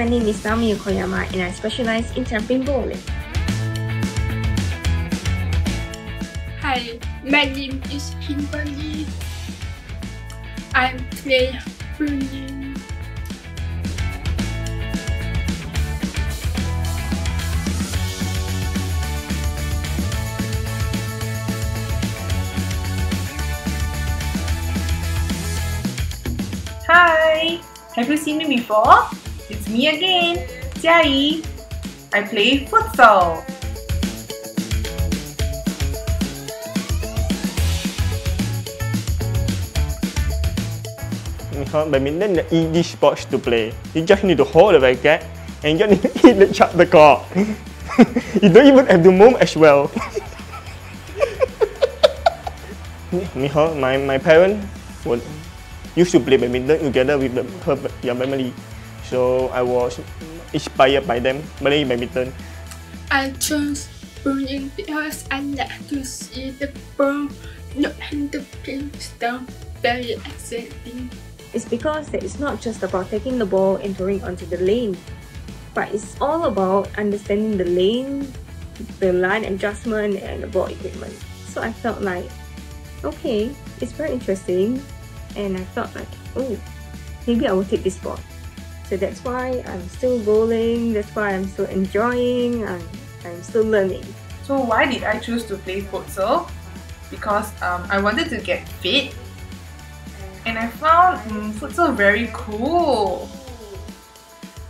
my name is Naomi Yokoyama and I specialize in jumping bowling. Hi, my name is Kimberly. I play bowling. Hi! Have you seen me before? It's me again, Jia Yi. I play futsal. Badminton easy sport to play. You just need to hold the racket and you need to hit the shot the court. you don't even have to move as well. my, my parents would used to play badminton together with the, her your family. So I was inspired by them playing badminton. I chose bowling because I like to see the ball not hit the pins down. Very exciting. It's because that it's not just about taking the ball and throwing onto the lane, but it's all about understanding the lane, the line adjustment, and the ball equipment. So I felt like, okay, it's very interesting, and I felt like, oh, maybe I will take this sport. So that's why I'm still bowling, that's why I'm still enjoying, I'm, I'm still learning. So why did I choose to play futsal? Because um, I wanted to get fit and I found um, futsal very cool.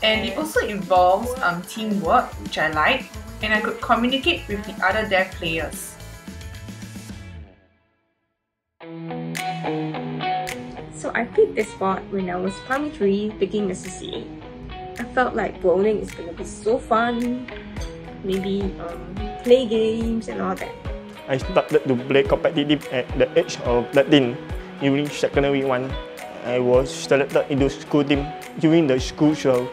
And it also involves um, teamwork, which I like, and I could communicate with the other deaf players. I picked this sport when I was primary 3 taking a CCA. I felt like bowling is gonna be so fun, maybe um, play games and all that. I started to play competitive at the age of 13. During secondary one, I was selected into school team during the school show.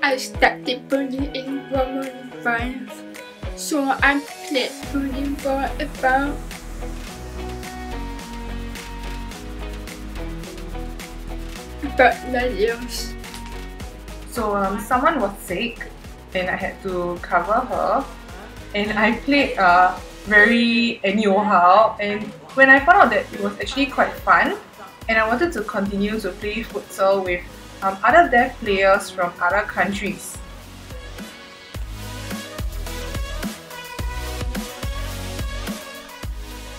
I started bowling in primary five, so I played bowling for about years. So um, someone was sick and I had to cover her and I played uh, very anyhow and when I found out that it was actually quite fun and I wanted to continue to play futsal with um, other deaf players from other countries.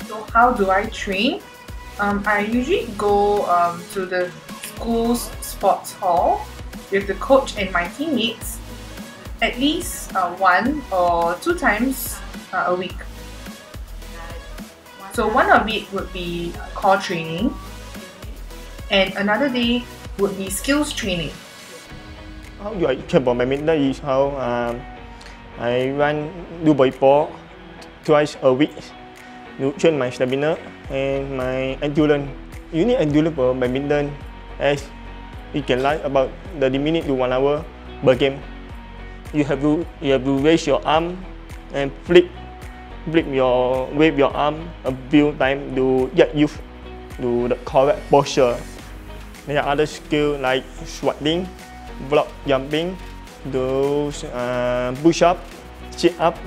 So how do I train? Um, I usually go um, to the school's sports hall with the coach and my teammates at least uh, one or two times uh, a week. So one of it would be core training and another day would be skills training. How do I train for badminton is how um, I run do body twice a week to train my stamina and my endurance. You need endurance for badminton as it can last about 30 minutes to one hour per game. You have to you have to raise your arm and flip flip your wave your arm a few times to get you to the correct posture. There are other skills like squatting, block jumping, those uh, push up, sit up.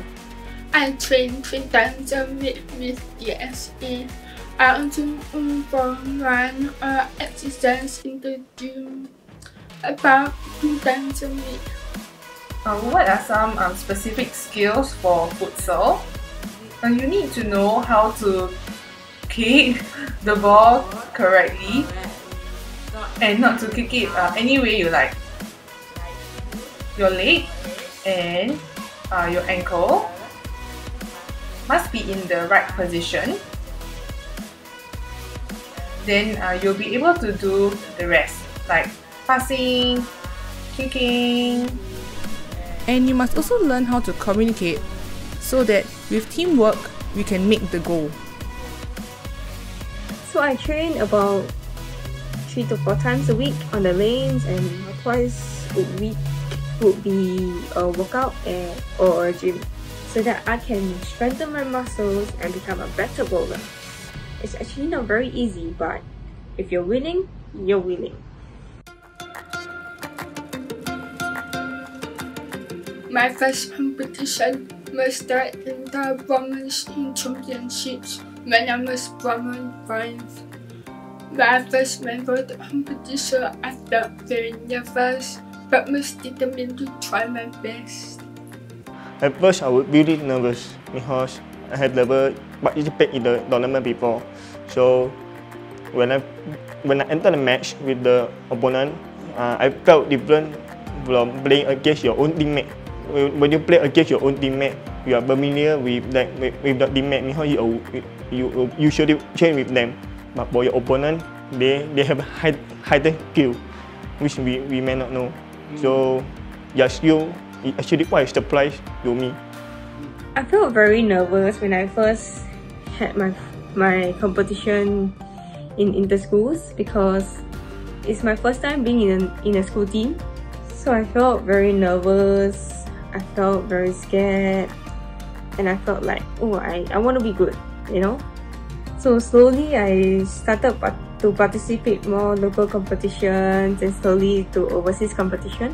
I train three times a week with the Also perform run or exercise in the gym about a week. Uh, what are some um, specific skills for futsal? Uh, you need to know how to kick the ball correctly and not to kick it uh, any way you like. Your leg and uh, your ankle must be in the right position. Then uh, you'll be able to do the rest like passing, kicking, And you must also learn how to communicate so that with teamwork, we can make the goal. So I train about three to four times a week on the lanes and twice a week would be a workout and, or a gym so that I can strengthen my muscles and become a better bowler. It's actually not very easy, but if you're willing, you're willing. my first competition was that in the Women's Championships when I was Women 5. When I first went for the competition, I felt very nervous, but was determined to try my best. At first, I was really nervous because I had never participated in the tournament before. So when I when I entered the match with the opponent, uh, I felt different from playing against your own teammate. When you play against your own teammate, you are familiar with that with, with the teammate because you you usually train with them. But for your opponent, they they have high higher skill, which we, we may not know. So your skill actually quite a surprise to me. I felt very nervous when I first had my my competition in inter schools because it's my first time being in a, in a school team. So I felt very nervous. I felt very scared, and I felt like oh I I want to be good, you know. So slowly I started to participate more local competitions and slowly to overseas competition.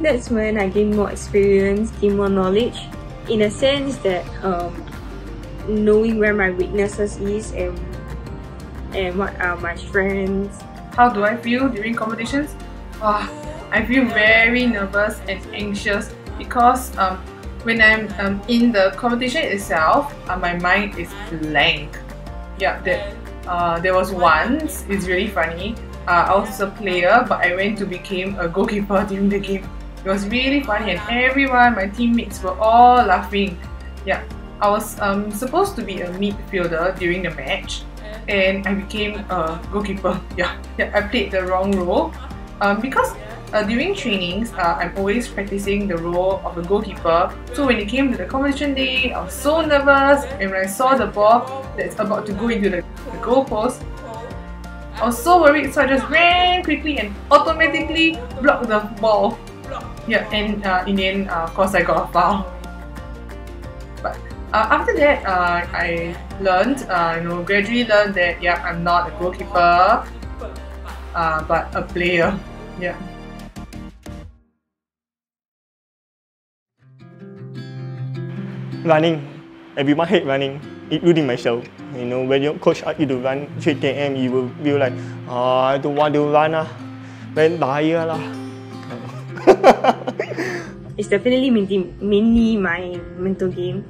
That's when I gained more experience, gained more knowledge, in a sense that um, knowing where my weaknesses is and and what are my strengths. How do I feel during competitions? Oh, I feel very nervous and anxious because um, when I'm um, in the competition itself, uh, my mind is blank. Yeah, that uh, there was once, it's really funny, uh, I was a player but I went to become a goalkeeper during the game. It was really funny and everyone, my teammates were all laughing. Yeah, I was um, supposed to be a midfielder during the match and I became a goalkeeper. Yeah, yeah I played the wrong role um, because uh, during trainings, uh, I'm always practicing the role of a goalkeeper. So when it came to the competition day, I was so nervous and when I saw the ball that's about to go into the, the goal post, I was so worried so I just ran quickly and automatically blocked the ball. Yeah, and uh, in the end, uh, of course, I got a foul. But uh, after that, uh, I learned, you know, gradually learned that yeah, I'm not a goalkeeper, but a player. Yeah. Running, everyone hate running, including myself. You know, when your coach ask you to run 3 km, you will feel like, oh, I don't want to run, ah. then die lah. it's definitely mainly my mental game.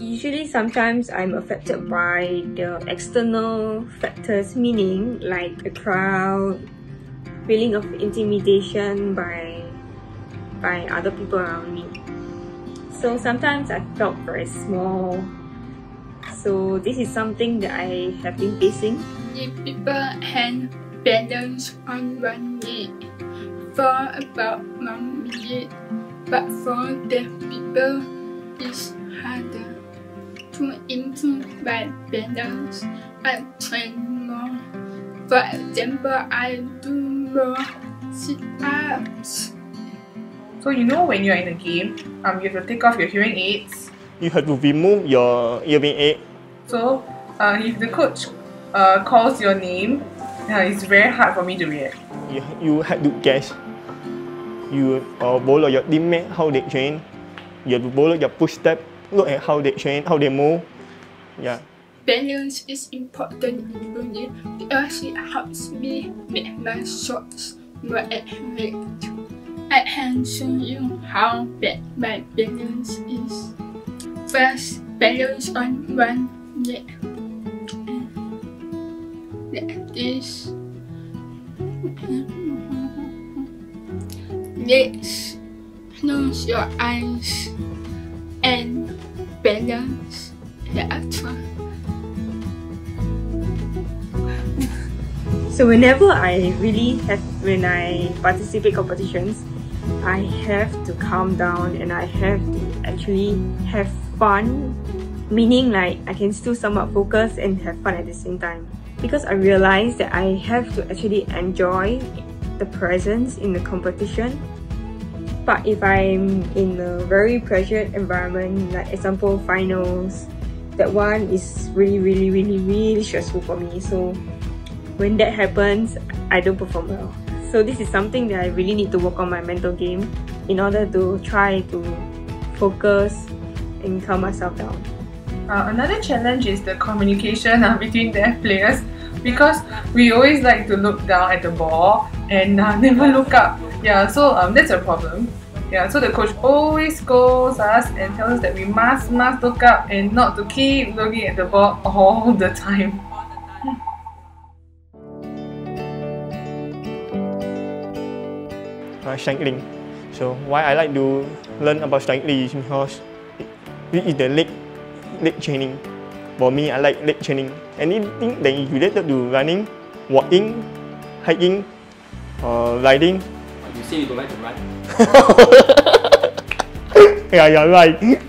Usually, sometimes I'm affected by the external factors, meaning like a crowd, feeling of intimidation by by other people around me. So sometimes I felt very small. So this is something that I have been facing. If people hand balance on one leg for about one minute, but for the people, it's harder to improve my balance and train more. For example, I do more sit-ups. So you know when you're in a game, um, you have to take off your hearing aids. You have to remove your hearing aid. So uh, if the coach uh, calls your name, uh, it's very hard for me to react. You, you have to guess. You uh, follow your teammate, how they train. You follow your push step, look at how they train, how they move. Yeah. Balance is important in running because it helps me make my shots more accurate. I can show you how bad my balance is. First, balance on one leg like this. Let's close your eyes and balance the other. So whenever I really have, when I participate competitions, I have to calm down and I have to actually have fun. Meaning like I can still somewhat focus and have fun at the same time because I realized that I have to actually enjoy the presence in the competition. But if I'm in a very pressured environment, like example finals, that one is really, really, really, really stressful for me. So when that happens, I don't perform well. So this is something that I really need to work on my mental game in order to try to focus and calm myself down. Uh, another challenge is the communication uh, between the players because we always like to look down at the ball and uh, never look up. Yeah, so um, that's a problem. Yeah, so the coach always scolds us and tells us that we must must look up and not to keep looking at the ball all the time. uh, cycling. So why I like to learn about cycling is because it is the leg leg training. For me, I like leg training. Anything that is related to running, walking, hiking, or riding. You say you don't like to run. yeah, you're right. you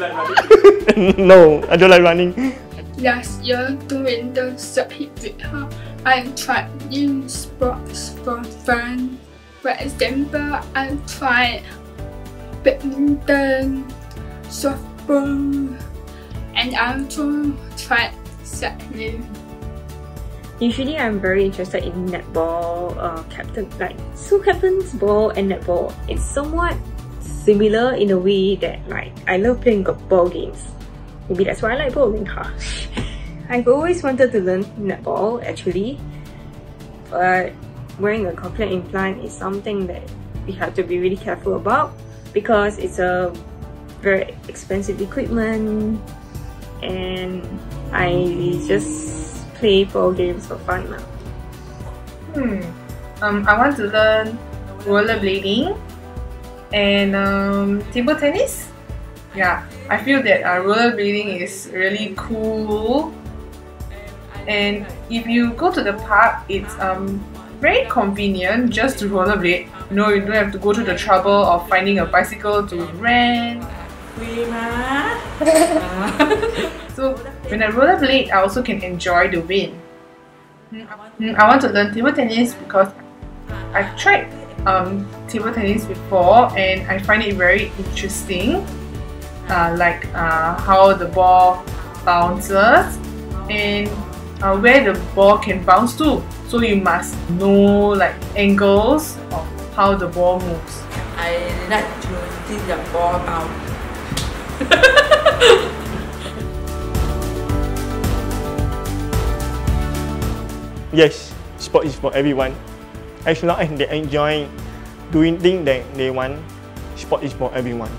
like running? no, I don't like running. Last year, during the circuit breaker, I tried new sports for fun. For example, I tried badminton, softball, and I also tried cycling. Usually, I'm very interested in netball, uh, captain like so captain's ball and netball. It's somewhat similar in a way that like I love playing ball games. Maybe that's why I like bowling, huh? I've always wanted to learn netball actually, but wearing a cochlear implant is something that we have to be really careful about because it's a very expensive equipment and I just play ball games for fun now. Hmm. Um, I want to learn rollerblading and um, table tennis. Yeah, I feel that uh, rollerblading is really cool. And if you go to the park, it's um very convenient just to rollerblade. You know, you don't have to go to the trouble of finding a bicycle to rent. So when I rollerblade, I also can enjoy the wind. Mm, I want to learn table tennis because I've tried um, table tennis before and I find it very interesting. Uh, like uh, how the ball bounces and uh, where the ball can bounce to. So you must know like angles of how the ball moves. I like to see the ball bounce. Yes, sport is for everyone. As long as they enjoy doing things that they want, sport is for everyone.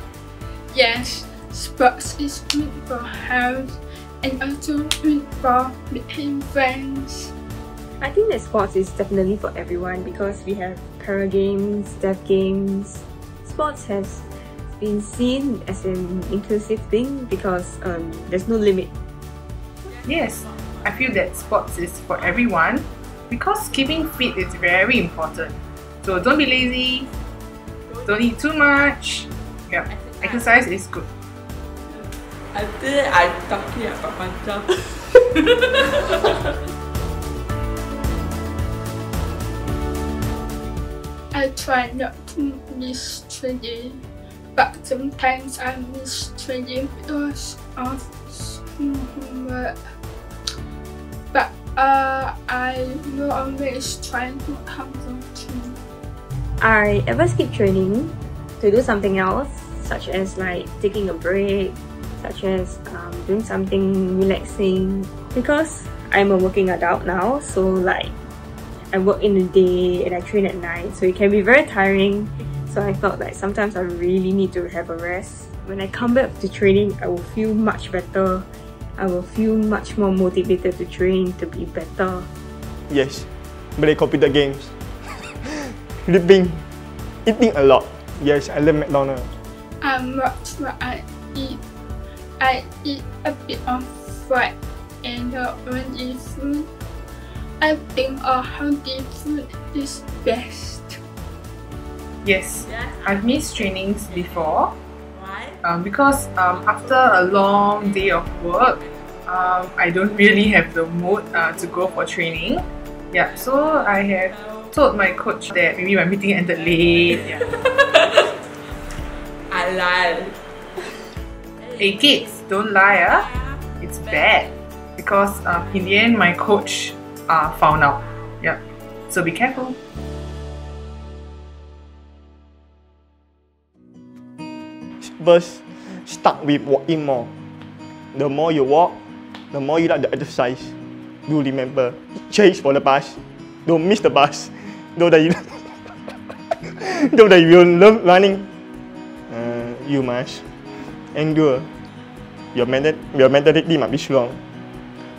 Yes, sports is good for health and also good for making friends. I think that sports is definitely for everyone because we have para games, deaf games. Sports has been seen as an inclusive thing because um, there's no limit. Yes, I feel that sports is for everyone because keeping fit is very important. So don't be lazy, don't eat too much. Yeah, exercise is good. I think I'm talking about myself. I try not to miss training, but sometimes I miss training because of schoolwork. Uh, I will always try to come to I ever skip training to do something else, such as like taking a break, such as um, doing something relaxing. Because I'm a working adult now, so like I work in the day and I train at night, so it can be very tiring. So I felt like sometimes I really need to have a rest. When I come back to training, I will feel much better. I will feel much more motivated to train to be better. Yes, play computer games, sleeping, eating a lot. Yes, I love McDonald's. I'm watch what I eat. I eat a bit of fried and uh, oily food. I think a healthy food is best. Yes, I've missed trainings before Why? Um, because um, after a long day of work, um, I don't really have the mood uh, to go for training. Yeah, so I have told my coach that maybe my meeting ended late. Yeah. I lie. hey kids, don't lie, ah. It's bad because um, in the end my coach uh, found out. Yeah, so be careful. First start with walking more. The more you walk, the more you like the exercise. Do remember, chase for the bus. Don't miss the bus. Though that you, though that you love running, uh, you must endure. Your, mental, your mentality must be strong.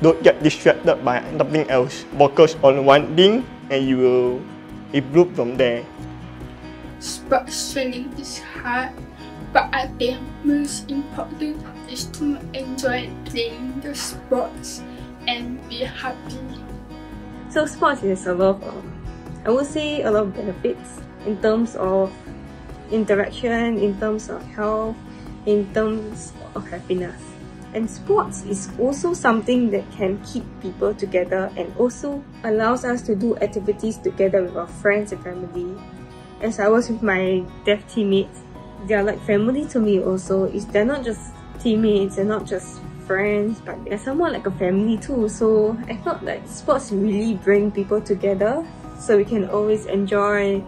Don't get distracted by nothing else. Focus on one thing and you will improve from there. Sports training is hard, but I think most important is to enjoy playing the sports and be happy. So sports is a lot of, I would say a lot of benefits in terms of interaction, in terms of health, in terms of happiness. And sports is also something that can keep people together and also allows us to do activities together with our friends and family. As I was with my deaf teammates, they are like family to me also. Is they're not just teammates, they're not just friends, but they're somewhat like a family too. So I felt like sports really bring people together so we can always enjoy,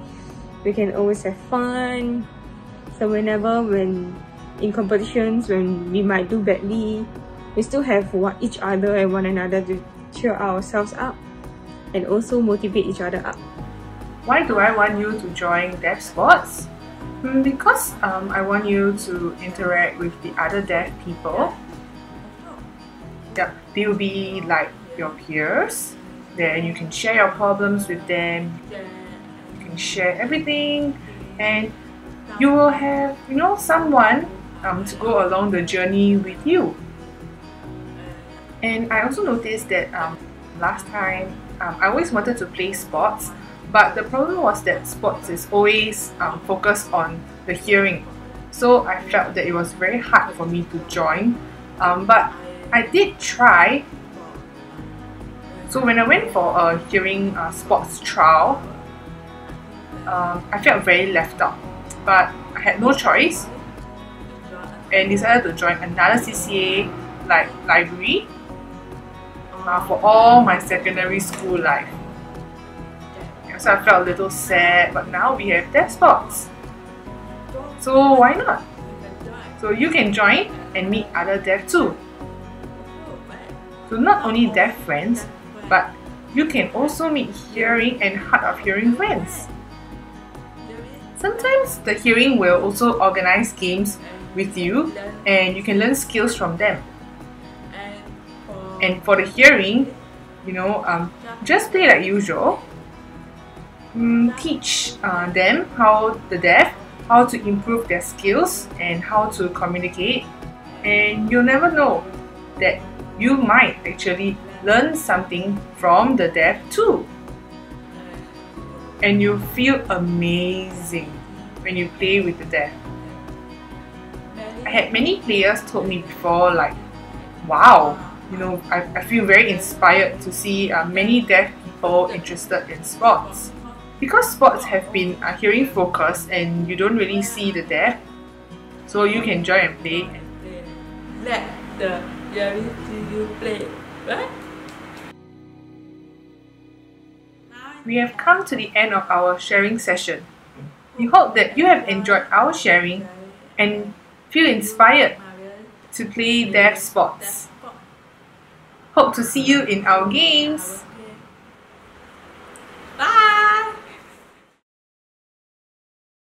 we can always have fun. So whenever when in competitions when we might do badly, we still have what each other and one another to cheer ourselves up and also motivate each other up. Why do I want you to join deaf sports? Hmm, because um, I want you to interact with the other deaf people. Yeah, they'll be like your peers. Then you can share your problems with them. You can share everything, and you will have you know someone um, to go along the journey with you. And I also noticed that um, last time um, I always wanted to play sports, but the problem was that sports is always um, focused on the hearing. So I felt that it was very hard for me to join. Um, but I did try. So when I went for a hearing uh, sports trial, um, I felt very left out. But I had no choice and decided to join another CCA like library uh, for all my secondary school life. So I felt a little sad, but now we have sports. So why not? So you can join and meet other deaf too. So not only deaf friends, but you can also meet hearing and hard of hearing friends. Sometimes the hearing will also organize games with you and you can learn skills from them. And for the hearing, you know, um, just play like usual. Mm, teach uh, them how the deaf how to improve their skills and how to communicate. And you'll never know that you might actually learn something from the deaf too. And you feel amazing when you play with the deaf. I had many players told me before like, wow, you know, I, I feel very inspired to see uh, many deaf people interested in sports. Because sports have been uh, hearing focused and you don't really see the deaf, so you can join and play. Let the hearing see you play. Right? We have come to the end of our sharing session. We hope that you have enjoyed our sharing and feel inspired to play deaf sports. Hope to see you in our games.